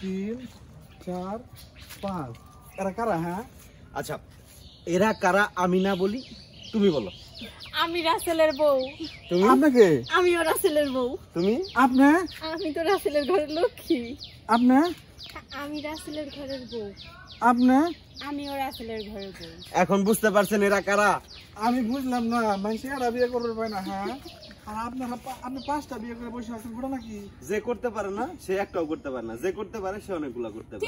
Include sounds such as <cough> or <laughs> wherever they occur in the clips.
তিন চার পাঁচ। এরা কারা হ্যাঁ? আচ্ছা এরা কারা আমি না বলি? তুমি বলো। আমি রাসেলের বউ। তুমি? আপনাকে? আমিও রাসেলের বউ। তুমি? আপনি? আমি তো রাসেলের ঘরের লক্ষ্মী। আপনি? আমি রাসেলের ঘরের বউ। আপনি? আমিও রাসেলের ঘরের বউ। এখন বুঝতে পারছেন এরা কারা? আমি বুঝলাম না মানুষ এরা বিয়ে করবে না হ্যাঁ? আপনি পাঁচটা বিয়ে করে বসে আছেন ঘোড়া নাকি যে করতে পারে না সে একটাও করতে পারে না। যে করতে পারে সে অনেকগুলা করতে পারে।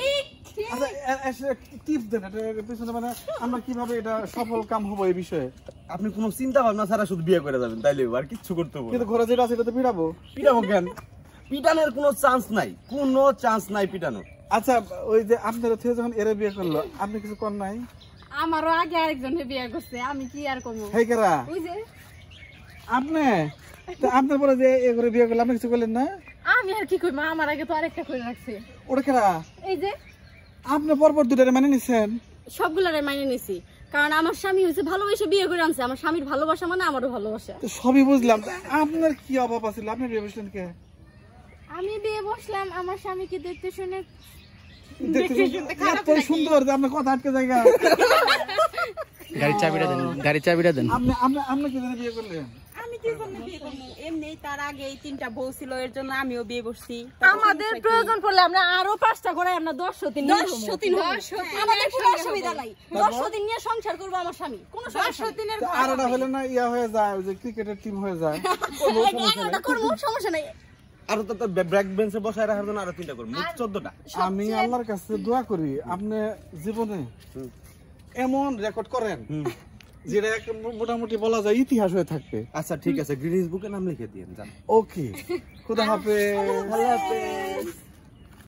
এ- এসে টিপস দেন? এটা এর পিছনে আমরা কীভাবে এটা সফল কাম হব এই বিষয়ে? আপনি কোনো চিন্তা ভাবনা ছাড়া শুধু বিয়ে করে যাবেন তাইলে আর কিচ্ছু করতে হবে কিন্তু ঘোড়া যেটা আছে এটা তো পিড়াবো পিটাবো কেন? পিটানোর কোনো চান্স নাই কোনো চান্স নাই পিটানোর। আচ্ছা ওই যে আপনারা থেকে যখন এরা বিয়ে করল আপনি কিছু কর নাই? আমারও আগে আরেকজনে বিয়ে করছে আমি কি আর কমু হেই ওই যে আপনি? আপনার পরে যে এ করে বিয়ে করল আপনি কিছু করলেন না? আমি আর কি কই মা আমার আগে তো আরেকটা করে রাখছে। ওটা কেরা? এই যে। আপনি পরপর দুটারে মানে নিছেন? সবগুলারে মাইনে নিছি। কারণ আমার স্বামী হয়েছে ভালোবেসে বিয়ে করে আনছে। আমার স্বামীর ভালোবাসা মানে আমারও ভালোবাসা। তো সবই বুঝলাম। আপনার কি অভাব আছে আপনি বিয়ে বসলেন কে? আমি বিয়ে বসলাম। আমার স্বামীকে দেখতে শুনে দেখতে এত সুন্দর যে আপনার কথা আটকে জায়গা। গাড়ির চাবিটা দেন গাড়ির চাবিটা দেন। আপনি আপনি আপনি কি জন্য বিয়ে করলেন? আমি কি জন্য বিয়ে করব? এমনি তার আগে এই তিনটা বউ ছিল এর জন্য আমিও বিয়ে করছি। আমাদের প্রয়োজন পড়লে আমরা আরও পাঁচটা করে আমরা দশ সতীন নিয়ে দশ নেব। সতীন হব। দশ সতীন আমাদের কোনো অসুবিধা নাই। দশ সতীন নিয়ে সংসার করব আমার স্বামী। কোনো সমস্যা নেই। তো হলে না ইয়া হয়ে যায় যে ক্রিকেটের টিম হয়ে যায়। করব সমস্যা নাই। আর তো তোর বেঞ্চে বসায় রাখার জন্য আরও তিনটা করব মোট চোদ্দটা। আমি আল্লাহর কাছে দোয়া করি আপনি জীবনে এমন রেকর্ড করেন যেটা মোটামুটি বলা যায় ইতিহাস হয়ে থাকবে। আচ্ছা ঠিক আছে গ্রিনিস বুকে নাম লিখে দিয়েন যান। ওকে <laughs> খুদা হাফেজ।